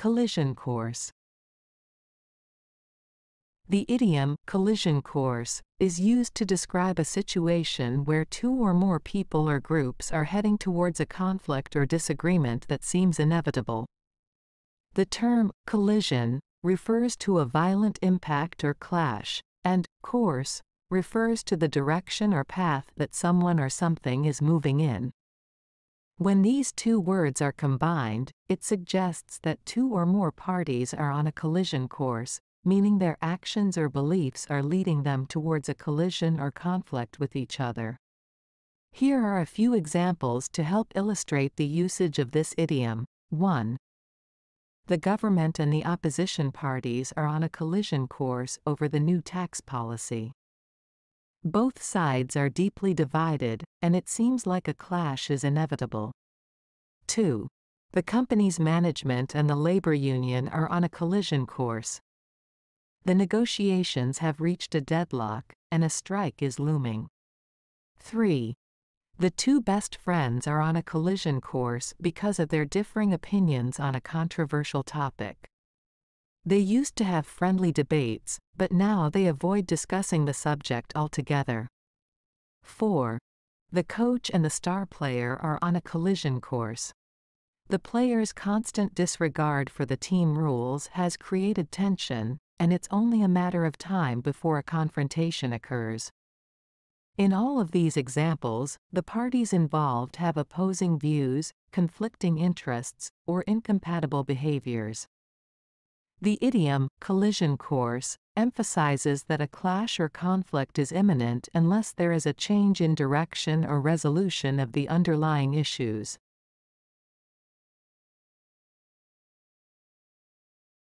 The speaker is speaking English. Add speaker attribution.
Speaker 1: Collision course. The idiom collision course is used to describe a situation where two or more people or groups are heading towards a conflict or disagreement that seems inevitable. The term collision refers to a violent impact or clash, and course refers to the direction or path that someone or something is moving in. When these two words are combined, it suggests that two or more parties are on a collision course, meaning their actions or beliefs are leading them towards a collision or conflict with each other. Here are a few examples to help illustrate the usage of this idiom. 1. The government and the opposition parties are on a collision course over the new tax policy. Both sides are deeply divided, and it seems like a clash is inevitable. 2. The company's management and the labor union are on a collision course, the negotiations have reached a deadlock, and a strike is looming. 3. The two best friends are on a collision course because of their differing opinions on a controversial topic. They used to have friendly debates, but now they avoid discussing the subject altogether. 4. The coach and the star player are on a collision course. The player's constant disregard for the team rules has created tension, and it's only a matter of time before a confrontation occurs. In all of these examples, the parties involved have opposing views, conflicting interests, or incompatible behaviors. The idiom, collision course, emphasizes that a clash or conflict is imminent unless there is a change in direction or resolution of the underlying issues.